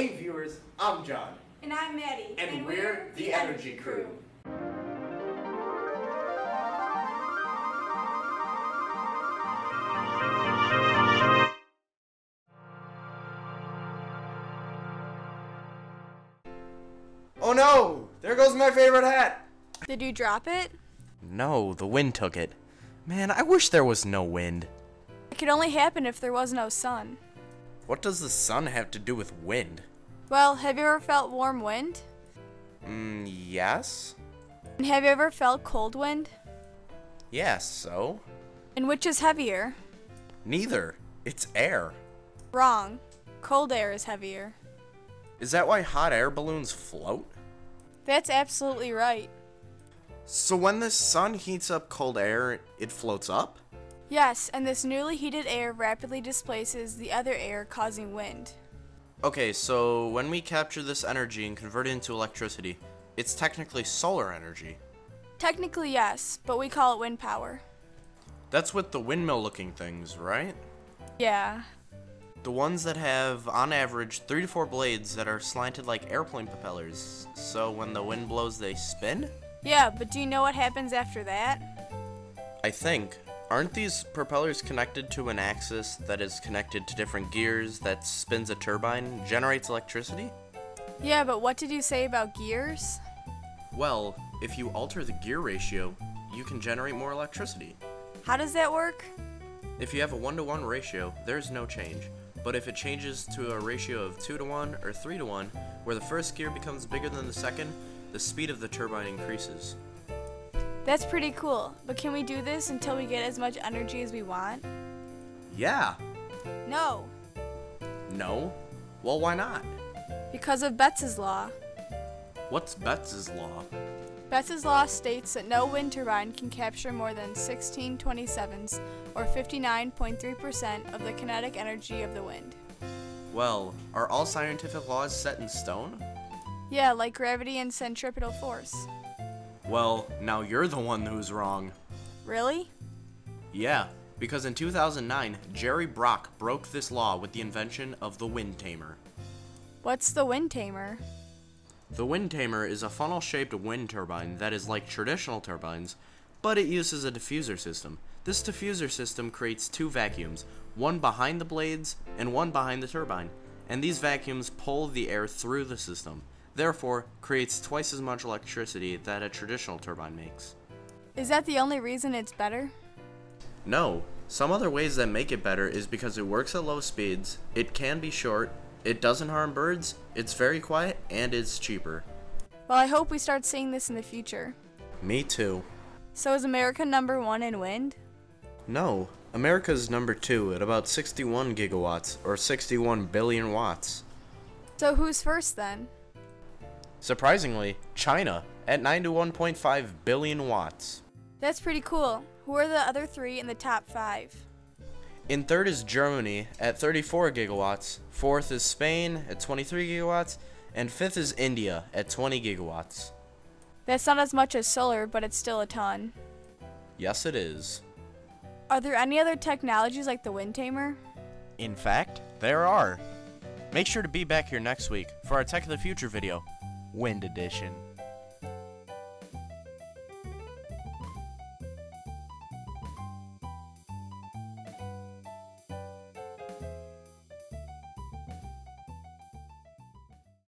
Hey viewers, I'm John. And I'm Maddie. And, we're the Energy Crew. Oh no! There goes my favorite hat! Did you drop it? No, the wind took it. Man, I wish there was no wind. It could only happen if there was no sun. What does the sun have to do with wind? Well, have you ever felt warm wind? Mm, yes? And have you ever felt cold wind? Yes, so? And which is heavier? Neither. It's air. Wrong. Cold air is heavier. Is that why hot air balloons float? That's absolutely right. So when the sun heats up cold air, it floats up? Yes, and this newly heated air rapidly displaces the other air, causing wind. Okay, so when we capture this energy and convert it into electricity, it's technically solar energy. Technically, yes, but we call it wind power. That's with the windmill looking things, right? Yeah. The ones that have, on average, three to four blades that are slanted like airplane propellers, so when the wind blows, they spin? Yeah, but do you know what happens after that? I think. Aren't these propellers connected to an axis that is connected to different gears that spins a turbine, generates electricity? Yeah, but what did you say about gears? Well, if you alter the gear ratio, you can generate more electricity. How does that work? If you have a 1 to 1 ratio, there's no change. But if it changes to a ratio of 2 to 1 or 3 to 1, where the first gear becomes bigger than the second, the speed of the turbine increases. That's pretty cool, but can we do this until we get as much energy as we want? Yeah. No, No? Well, why not? because of Betz's law. What's Betz's law? Betz's law states that no wind turbine can capture more than 1627s, or 59.3% of the kinetic energy of the wind. Well, are all scientific laws set in stone? Yeah, like gravity and centripetal force. Well, now you're the one who's wrong. Really? Yeah, because in 2009, Jerry Brock broke this law with the invention of the wind tamer. What's the wind tamer? The wind tamer is a funnel shaped wind turbine that is like traditional turbines, but it uses a diffuser system. This diffuser system creates two vacuums, one behind the blades and one behind the turbine, and these vacuums pull the air through the system, therefore creates twice as much electricity that a traditional turbine makes. Is that the only reason it's better? No, some other ways that make it better is because it works at low speeds, it can be short, it doesn't harm birds, it's very quiet, and it's cheaper. Well, I hope we start seeing this in the future. Me too. So is America number one in wind? No, America's number two at about 61 gigawatts, or 61 billion watts. So who's first then? Surprisingly, China at 91.5 billion watts. That's pretty cool. Who are the other three in the top five? In third is Germany at 34 gigawatts, fourth is Spain at 23 gigawatts, and fifth is India at 20 gigawatts. That's not as much as solar, but it's still a ton. Yes, it is. Are there any other technologies like the wind tamer? In fact, there are. Make sure to be back here next week for our Tech of the Future video, Wind Edition.